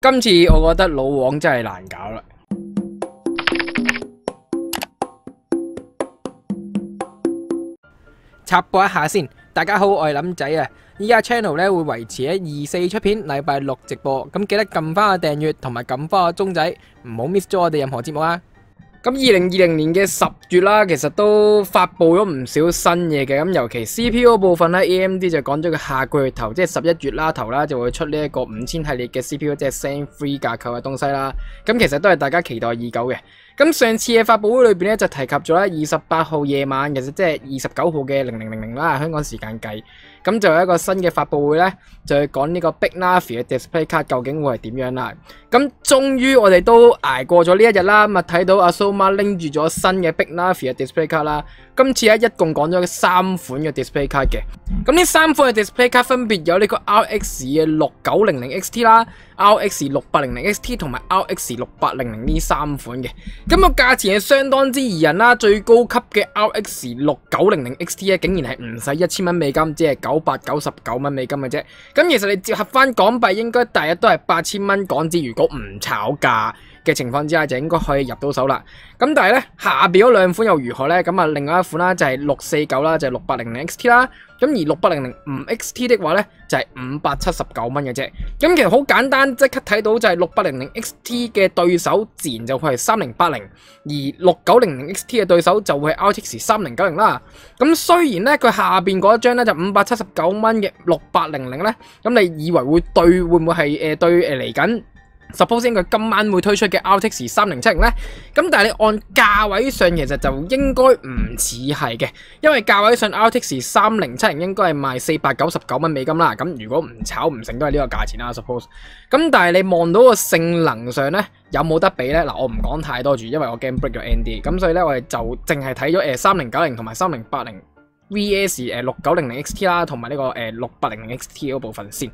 今次我觉得老王真系难搞啦。插播一下先，大家好，我系林仔啊！依家 channel 咧会维持喺二四出片，礼拜六直播，咁记得揿翻个订阅同埋揿翻个钟仔，唔好 miss 咗我哋任何节目啊！咁二零二零年嘅十月啦，其實都發布咗唔少新嘢嘅，咁尤其 CPU 部分咧，AMD 就講咗佢下個月頭，即係十一月啦頭啦，就會出呢一個五千系列嘅 CPU，即係 Zen 3架構嘅東西啦。咁其實都係大家期待已久嘅。咁上次嘅發佈會裏邊咧，就提及咗啦二十八號夜晚，其實即係二十九號嘅零零零零啦，香港時間計。咁就有一个新嘅发布会咧，就係講呢个 Big Navi 嘅 Display 卡究竟会系点样啦。咁终于我哋都挨过咗呢一日啦，咁啊睇到阿蘇媽拎住咗新嘅 Big Navi 嘅 Display 卡啦。今次咧一共讲咗三款嘅 Display 卡嘅。咁呢三款嘅 Display 卡分别有呢个 RX 嘅六九零零 XT 啦、RX 六八零零 XT 同埋 RX 六八零零呢三款嘅。咁个价钱系相当之宜人啦，最高级嘅 RX 六九零零 XT 咧，竟然系唔使一千蚊美金，只系九百九十九蚊美金嘅啫。咁其实你折合翻港币，应该大约都系八千蚊港纸。如果唔炒价嘅情況之下，就應該可以入到手啦。咁但係咧，下邊嗰兩款又如何咧？咁啊，另外一款啦就係六四九啦，就係六八零零 XT 啦。咁而六八零零五 XT 的話咧，就係五百七十九蚊嘅啫。咁其實好簡單，即刻睇到就係六八零零 XT 嘅對手自然就會係三零八零，而六九零零 XT 嘅對手就會係 RTX 三零九零啦。咁雖然咧佢下邊嗰一張咧就五百七十九蚊嘅六八零零咧，咁你以為會對會唔會係誒對誒嚟緊？Suppose 佢今晚會推出嘅 RTX 三零七零咧，咁但係你按價位上其實就應該唔似係嘅，因為價位上 RTX 三零七零應該係賣四百九十九蚊美金啦。咁如果唔炒唔成都係呢個價錢啦。Suppose 咁但係你望到個性能上咧有冇得比咧？嗱，我唔講太多住，因為我驚 break 咗 ND。咁所以咧我哋就淨係睇咗誒三零九零同埋三零八零。V.S. 誒六九零零 X.T 啦，同埋呢個誒六八零零 X.T 嗰部分先。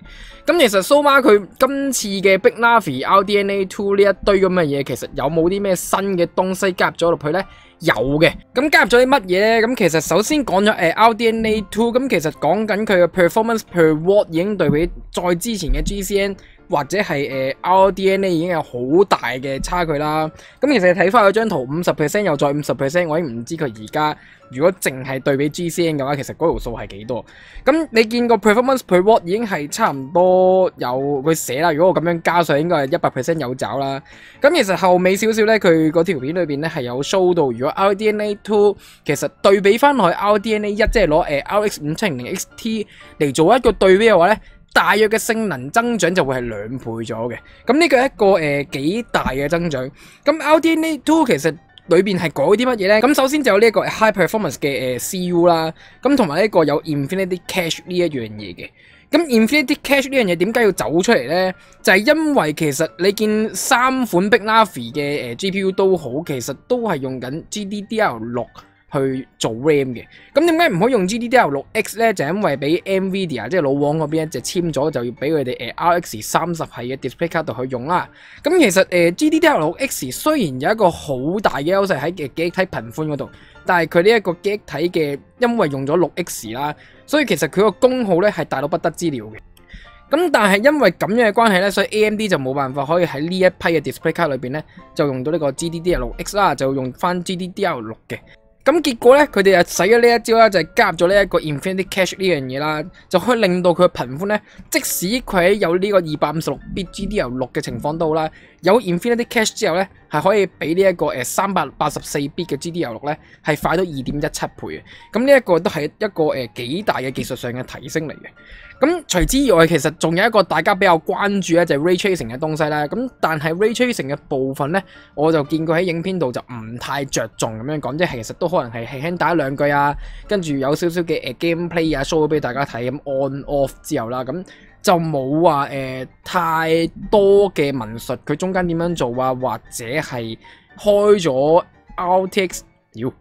咁其實蘇媽佢今次嘅 Big Navi RDNA Two 呢一堆咁嘅嘢，其實有冇啲咩新嘅東西加入咗落去咧？有嘅。咁加入咗啲乜嘢咧？咁其實首先講咗誒 RDNA Two，咁其實講緊佢嘅 performance per watt 已經對比再之前嘅 G.C.N 或者係誒 RDNA 已經有好大嘅差距啦。咁其實睇翻嗰張圖，五十 percent 又再五十 percent，我已經唔知佢而家。如果淨係對比 GCN 嘅話，其實嗰條數係幾多？咁你見個 performance per watt 已經係差唔多有佢寫啦。如果我咁樣加上，應該係一百 percent 有找啦。咁其實後尾少少咧，佢嗰條片裏邊咧係有 show 到，如果 RDNA two 其實對比翻落去 RDNA 一，即係攞誒 RX 五七零零 XT 嚟做一個對比嘅話咧，大約嘅性能增長就會係兩倍咗嘅。咁呢個係一個誒幾、呃、大嘅增長。咁 L D N A Two 其實裏邊係改啲乜嘢咧？咁首先就有呢一個 high performance 嘅誒 CU 啦，咁同埋呢一個有 Infinity Cache 呢一樣嘢嘅。咁 Infinity Cache 呢樣嘢點解要走出嚟咧？就係因為其實你見三款 Big Navi 嘅诶 GPU 都好，其實都係用緊 GDDR 六。去做 RAM 嘅，咁點解唔可以用 GDDR 六 X 咧？就因為俾 NVIDIA 即係老王嗰邊一隻簽咗，就要俾佢哋誒 RX 三十系嘅 display 卡度去用啦。咁其實誒 GDDR 六 X 雖然有一個好大嘅優勢喺嘅記憶體頻寬嗰度，但係佢呢一個記憶體嘅因為用咗六 X 啦，所以其實佢個功耗咧係大到不得之了嘅。咁但係因為咁樣嘅關係咧，所以 AMD 就冇辦法可以喺呢一批嘅 display 卡裏邊咧，就用到呢個 GDDR 六 X 啦，就用翻 GDDR 六嘅。咁結果咧，佢哋就使咗呢一招啦，就係加入咗呢一個 Infinity cash 呢樣嘢啦，就可以令到佢嘅頻寬咧，即使佢喺有呢個二百五十六 bit GDL 六嘅情況都好啦，有 Infinity cash 之後咧，係可以比呢一個誒三百八十四 bit 嘅 GDDR 六咧，係快到二點一七倍嘅。咁呢一個都係一個誒幾大嘅技術上嘅提升嚟嘅。咁除此以外，其實仲有一個大家比較關注咧，就係 Ray Tracing 嘅東西啦。咁但係 Ray Tracing 嘅部分咧，我就見過喺影片度就唔太着重咁樣講，即係其實都可能係輕輕打一兩句啊，跟住有少少嘅誒 gameplay 啊 show 俾大家睇咁 on off 之後啦，咁就冇話誒太多嘅文述，佢中間點樣做啊，或者係開咗 RTX 妖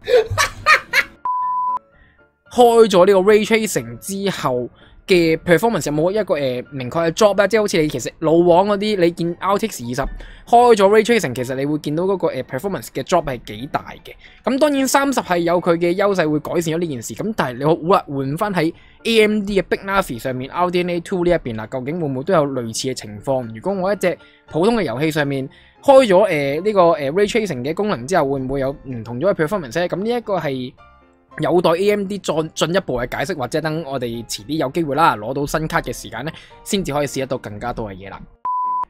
開咗呢個 Ray Tracing 之後。嘅 performance 有冇一個誒、明確嘅 job 咧？即係好似你其實老王嗰啲，你見 RTX 二十開咗 ray tracing，其實你會見到嗰個 performance 嘅 job 係幾大嘅。咁當然三十係有佢嘅優勢，會改善咗呢件事。咁但係你好啦，換翻喺 AMD 嘅 Big Navi 上面 RDNA Two 呢一邊啦，究竟會唔會都有類似嘅情況？如果我一隻普通嘅遊戲上面開咗誒呢個誒 ray tracing 嘅功能之後，會唔會有唔同咗嘅 performance 咧？咁呢一個係。有待 AMD 再進一步嘅解釋，或者等我哋遲啲有機會啦，攞到新卡嘅時間咧，先至可以試得到更加多嘅嘢啦。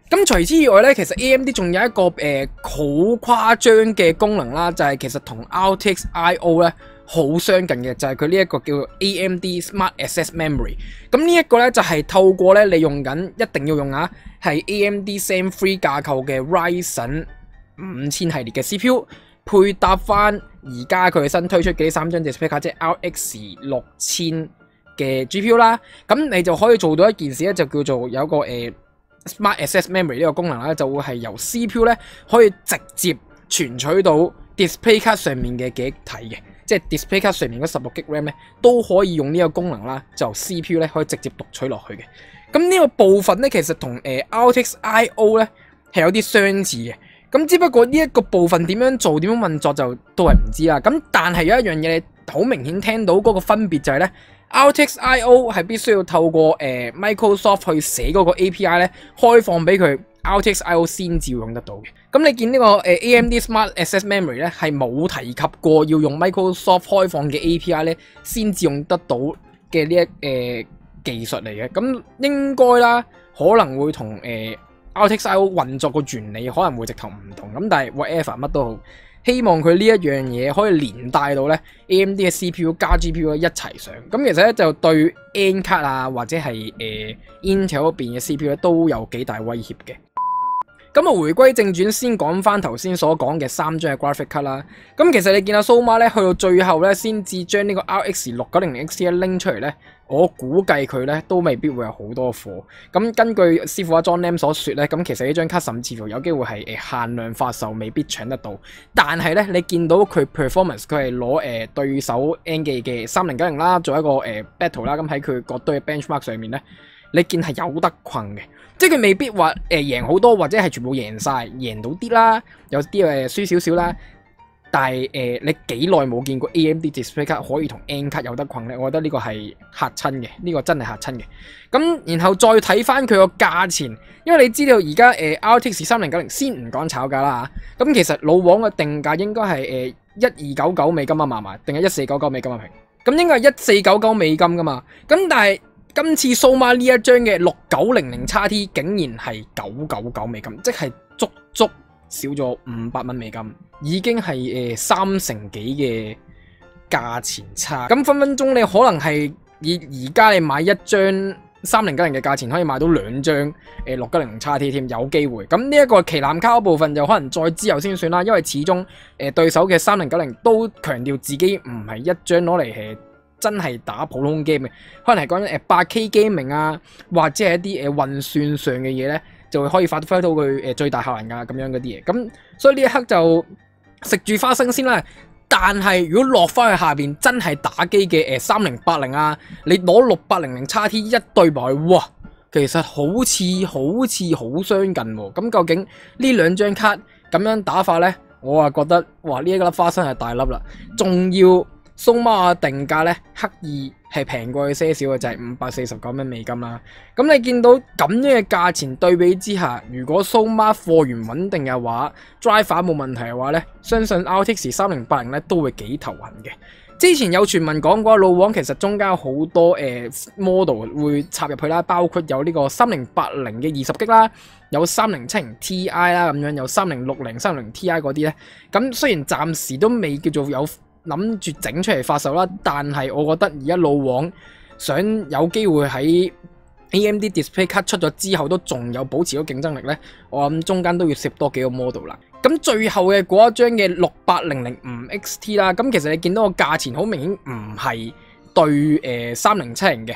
咁除此以外咧，其實 AMD 仲有一個誒好誇張嘅功能啦，就係、其實同 RTX I/O 咧好相近嘅，就係佢呢一個叫 AMD Smart Access Memory。咁呢一個咧就係透過咧你用緊一定要用啊，係 AMD Zen 3架構嘅 Ryzen 五千系列嘅 CPU。配搭翻而家佢新推出嘅三張 display 卡，即系 RX 六千嘅 GPU 啦，咁你就可以做到一件事咧，就叫做有個誒、呃、Smart Access Memory 呢個功能咧，就會係由 CPU 咧可以直接存取到 display 卡上面嘅記憶體嘅，即係 display 卡上面嗰十六 G RAM 咧都可以用呢個功能啦，就 CPU 咧可以直接讀取落去嘅。咁呢個部分咧，其實同诶、呃、RTX I/O 咧係有啲相似嘅。咁只不過呢一個部分點樣做，點樣運作就都係唔知啦。咁但係有一樣嘢你好明顯聽到嗰個分別就係呢 RTX I/O 係必須要透過誒、Microsoft 去寫嗰個 API 咧，開放俾佢 RTX I/O 先至用得到嘅。咁你見呢、這個誒、AMD Smart Access Memory 咧係冇提及過要用 Microsoft 開放嘅 API 咧先至用得到嘅呢一誒、技術嚟嘅。咁應該啦，可能會同誒。RTX I/O 運作個原理可能會直頭唔同，咁但係 whatever 乜都好，希望佢呢一樣嘢可以連帶到咧 AMD 嘅 CPU 加 GPU 一齊上，咁其實咧就對 N 卡啊或者係誒、Intel 嗰邊嘅 CPU 咧都有幾大威脅嘅。咁啊，回歸正傳，先講翻頭先所講嘅三張嘅 graphic 卡啦。咁其實你見到蘇媽咧，去到最後咧，先至將呢個 RX 六九零零 X 一拎出嚟咧，我估計佢咧都未必會有好多貨。咁根據師傅阿 John Lam 所說咧，咁其實呢張卡甚至乎有機會係誒限量發售，未必搶得到。但係咧，你見到佢 performance，佢係攞誒對手 N 記嘅三零九零啦，做一個誒、battle 啦。咁喺佢各堆 benchmark 上面咧。你見係有得困嘅，即係佢未必話誒、呃、贏好多，或者係全部贏晒，贏到啲啦，有啲誒輸少少啦。但係誒、呃，你幾耐冇見過 AMD display 卡可以同 N 卡有得困咧？我覺得呢個係嚇親嘅，呢、呢個真係嚇親嘅。咁然後再睇翻佢個價錢，因為你知道而家诶 RTX 三零九零先唔講炒價啦吓。咁其實老王嘅定價應該係誒一二九九美金啊嘛嘛，定係一四九九美金啊平？咁應該係一四九九美金噶嘛。咁但係。今次蘇媽呢一張嘅六九零零 XT 竟然係九九九美金，即係足足少咗五百蚊美金，已經係誒、呃、三成幾嘅價錢差。咁分分鐘你可能係以而家你買一張三零九零嘅價錢，可以買到兩張誒六九零零 XT 添，有機會。咁呢一個旗艦卡部分就可能再之後先算啦，因為始終誒、呃、對手嘅三零九零都強調自己唔係一張攞嚟。真係打普通 game 嘅，可能係講緊誒八 K gaming 啊，或者係一啲誒運算上嘅嘢咧，就會可以發揮到佢诶最大效能噶咁樣嗰啲嘢。咁所以呢一刻就食住花生先啦。但係如果落翻去下边真係打機嘅诶三零八零啊，你攞六八零零 XT 一對埋，哇，其實好似好似好相近喎。咁究竟呢兩張卡咁樣打法咧，我啊覺得哇呢一粒花生係大粒啦，仲要。蘇媽定價咧，刻意係平過佢些少嘅，就係五百四十九蚊美金啦。咁你見到咁樣嘅價錢對比之下，如果蘇媽貨源穩定嘅話，driver 冇問題嘅話咧，相信 RTX 三零八零咧都會幾頭痕嘅。之前有傳聞講過，老王其實中間有好多誒、呃、model 會插入去啦，包括有呢個三零八零嘅二十 G 啦，有三零七零 Ti 啦咁樣，有三零六零、三零 Ti 嗰啲咧。咁雖然暫時都未叫做有。谂住整出嚟发售啦，但系我觉得而家老王想有机会喺 AMD Display 卡出咗之后都仲有保持到竞争力呢。我谂中间都要攝多几个 model 啦。咁最后嘅嗰一张嘅六八零零五 XT 啦，咁其实你见到个价钱好明显唔系对诶三零七零嘅，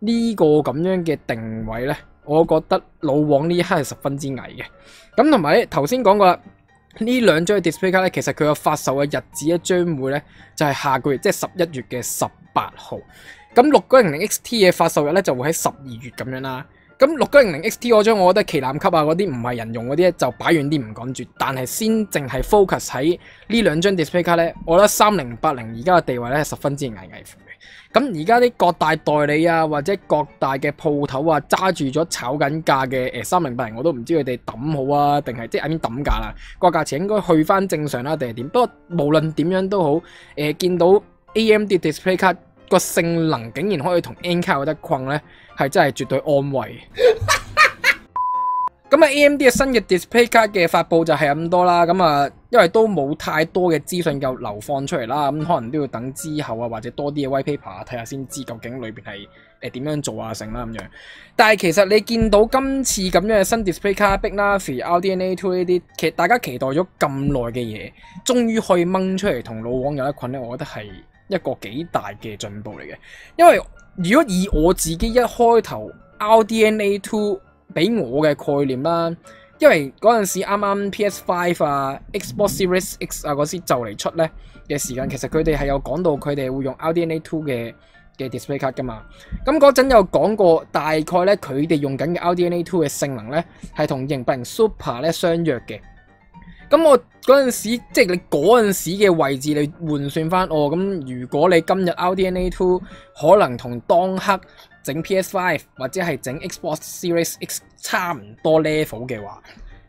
呢個咁樣嘅定位呢，我覺得老王呢一刻係十分之危嘅。咁同埋咧，頭先講過啦，呢兩張 display 卡咧，其實佢個發售嘅日子咧，將會呢就係下個月，即係十一月嘅十八號。咁六九零零 XT 嘅發售日呢，就會喺十二月咁樣啦。咁六九零零 XT 嗰張，我覺得旗艦級啊嗰啲唔係人用嗰啲，就擺遠啲唔講住。但係先淨係 focus 喺呢兩張 display 卡呢，我覺得三零八零而家嘅地位呢，十分之危危。咁而家啲各大代理啊，或者各大嘅鋪頭啊，揸住咗炒緊價嘅诶三零八零，我都唔知佢哋抌好啊，定係即係喺邊抌價啦？個價錢應該去翻正常啦，定係點？不過無論點樣都好，诶、呃、見到 AMD display 卡個性能竟然可以同 N 卡有得困咧，係真係絕對安慰。咁啊，AMD 嘅新嘅 display 卡嘅發布就係咁多啦。咁啊，因為都冇太多嘅資訊夠流放出嚟啦，咁可能都要等之後啊，或者多啲嘅 white paper 睇下先知究竟裏邊係誒點樣做啊成啦咁樣。但係其實你見到今次咁樣嘅新 display 卡，Big Navi、RDNA 2呢啲，其實大家期待咗咁耐嘅嘢，終於可以掹出嚟同老王有一捆咧，我覺得係一個幾大嘅進步嚟嘅。因為如果以我自己一開頭 RDNA 2俾我嘅概念啦，因為嗰陣時啱啱 PS Five 啊、Xbox Series X 啊嗰時就嚟出咧嘅時間，其實佢哋係有講到佢哋會用 RDNA Two 嘅嘅 display 卡噶嘛。咁嗰陣有講過，大概咧佢哋用緊嘅 RDNA Two 嘅性能咧係同零八零 Super 咧相若嘅。咁我嗰陣時即係你嗰陣時嘅位置，你換算翻哦。咁如果你今日 RDNA Two 可能同當刻整 PS Five 或者係整 Xbox Series X 差唔多 level 嘅話，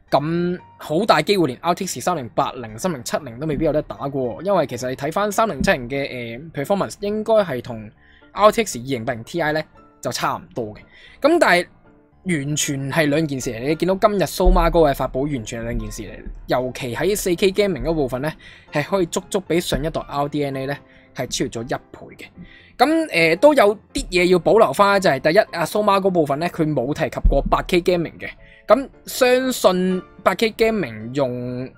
咁好大機會連 RTX 三零八零、三零七零都未必有得打過，因為其實你睇翻三零七零嘅誒 performance 應該係同 RTX 二零八零 Ti 咧就差唔多嘅。咁但係完全係兩件事嚟，你見到今日蘇馬哥嘅發布完全係兩件事嚟，尤其喺四 K gaming 嗰部分咧係可以足足比上一代 RDNA 咧係超越咗一倍嘅。咁誒、都有啲嘢要保留翻，就係、第一阿蘇媽嗰部分咧，佢冇提及過八 K gaming 嘅。咁相信八 K gaming 用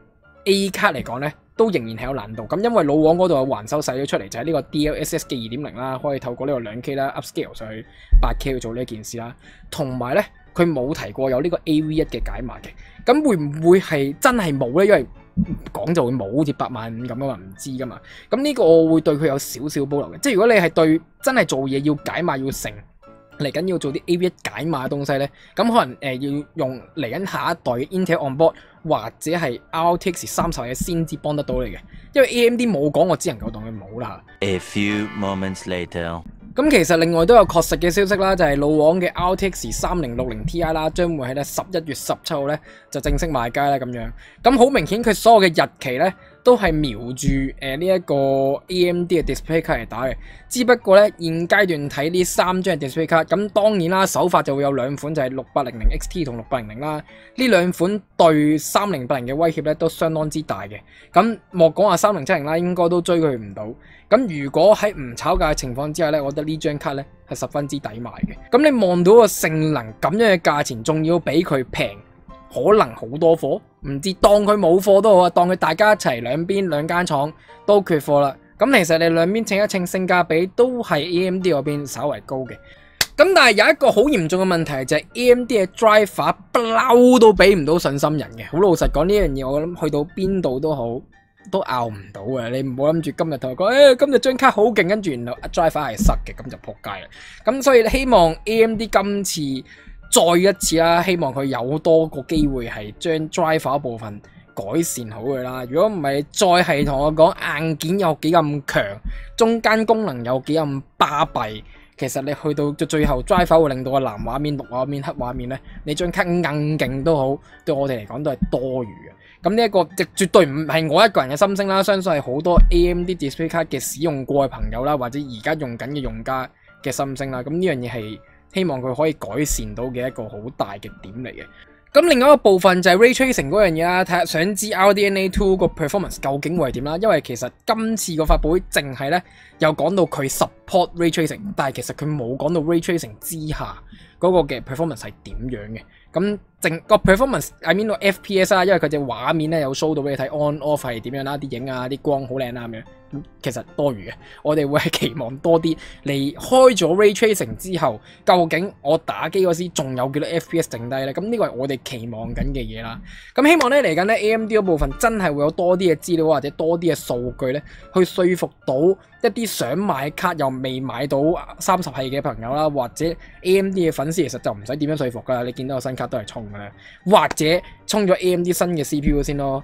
A 卡嚟講咧，都仍然係有難度。咁因為老王嗰度有還手使咗出嚟，就係、呢個 DLSS 嘅二點零啦，可以透過呢個兩 K 啦 upscale 上去八 K 去做呢一件事啦。同埋咧，佢冇提過有呢個 AV 一嘅解碼嘅。咁會唔會係真係冇咧？因為講就會冇好似八萬五咁啊，唔知噶嘛。咁呢個我會對佢有少少保留嘅。即係如果你係對真係做嘢要解碼要成嚟緊要做啲 AV1 解碼嘅東西呢，咁可能誒、要用嚟緊下一代嘅 Intel On-Board 或者係 RTX 三十嘅先至幫得到你嘅。因為 AMD 冇講，我只能夠當佢冇啦。A few moments later. 咁其實另外都有確實嘅消息啦，就係老王嘅 RTX 三零六零 Ti 啦，將會喺咧十一月十七號咧就正式賣街啦咁樣。咁好明顯佢所有嘅日期咧都係瞄住誒呢一個 AMD 嘅 display 卡嚟打嘅。只不過咧現階段睇呢三張 display 卡，咁當然啦手法就會有兩款，就係六八零零 XT 同六八零零啦。呢兩款對三零八零嘅威脅咧都相當之大嘅。咁莫講話三零七零啦，應該都追佢唔到。咁如果喺唔炒價嘅情況之下咧，我覺得呢張卡咧係十分之抵買嘅。咁你望到個性能咁樣嘅價錢，仲要比佢平，可能好多貨，唔知當佢冇貨都好啊，當佢大家一齊兩邊兩間廠都缺貨啦。咁其實你兩邊稱一稱性價比都係 AMD 嗰邊稍為高嘅。咁但係有一個好嚴重嘅問題就係 AMD 嘅 driver 不嬲都俾唔到信心人嘅。好老實講呢樣嘢，我諗去到邊度都好。都拗唔到嘅，你唔好諗住今日同我講，誒、今日張卡好勁，跟住然後 driver 係塞嘅，咁就撲街啦。咁所以希望 AMD 今次再一次啦，希望佢有多個機會係將 driver 部分改善好佢啦。如果唔係，再係同我講硬件有幾咁強，中間功能有幾咁巴閉，其實你去到最後 driver 會令到個藍畫面、綠畫面、黑畫面咧，你張卡硬勁都好，對我哋嚟講都係多餘嘅。咁呢一個絕絕對唔係我一個人嘅心聲啦，相信係好多 AMD display 卡嘅使用過嘅朋友啦，或者而家用緊嘅用家嘅心聲啦。咁呢樣嘢係希望佢可以改善到嘅一個好大嘅點嚟嘅。咁另外一個部分就係 ray tracing 嗰樣嘢啦，睇下想知 RDNA Two 個 performance 究竟會係點啦。因為其實今次個發布會淨係咧有講到佢 support ray tracing，但係其實佢冇講到 ray tracing 之下嗰個嘅 performance 係點樣嘅。咁淨個 performance，I mean 個 FPS 啦，因為佢隻畫面咧有 show 到俾你睇 on off 係點樣啦，啲影啊啲光好靚啦咁樣。其實多餘嘅，我哋會係期望多啲。你開咗 ray tracing 之後，究竟我打機嗰時仲有幾多 FPS 剩低咧？咁呢個係我哋期望緊嘅嘢啦。咁希望咧嚟緊咧 AMD 嗰部分真係會有多啲嘅資料或者多啲嘅數據咧，去說服到一啲想買卡又未買到三十系嘅朋友啦，或者 AMD 嘅粉絲，其實就唔使點樣說服噶啦。你見到个新卡都係充噶啦，或者充咗 AMD 新嘅 CPU 先咯。